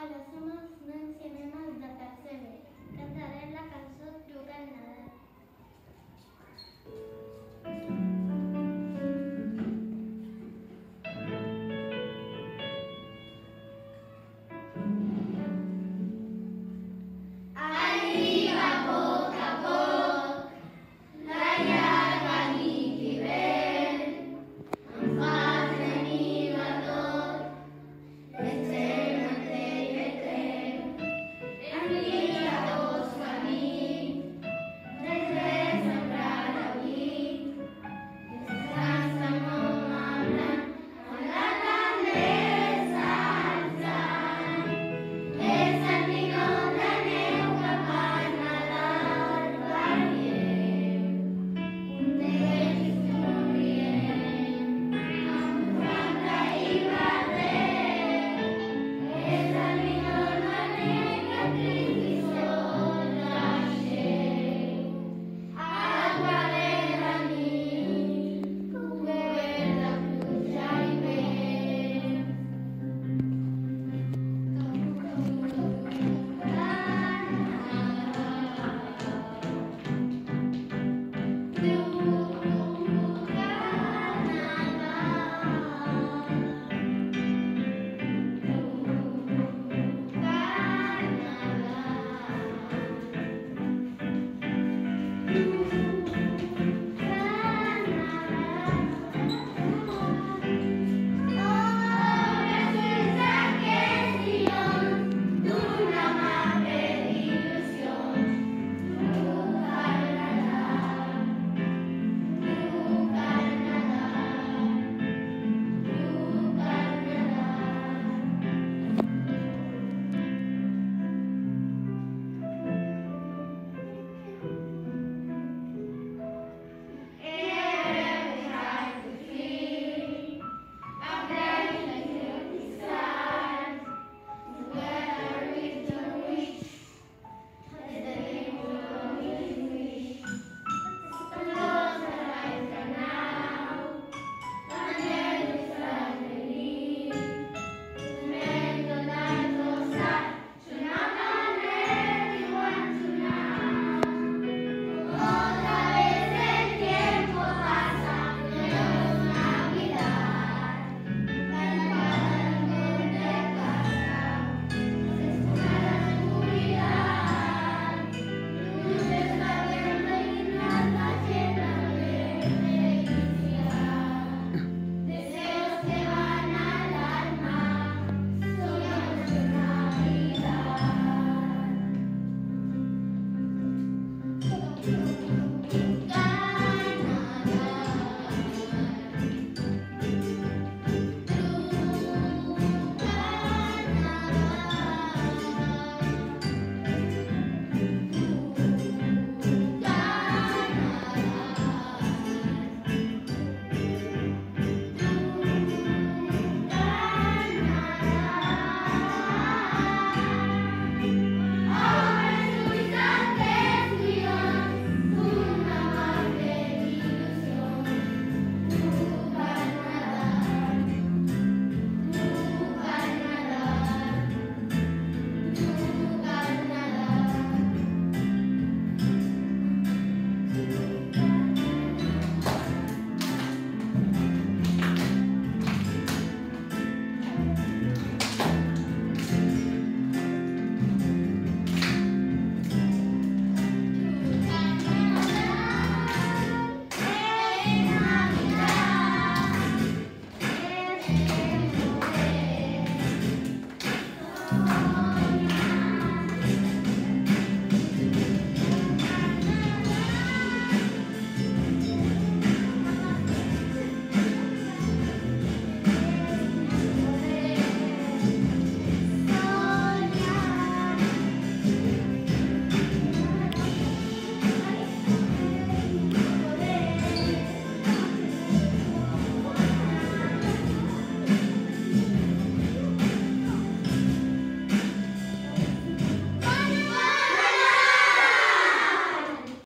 Hola, som els nens i nenes de tercer B. Cantarem la cançó Truca al Nadal.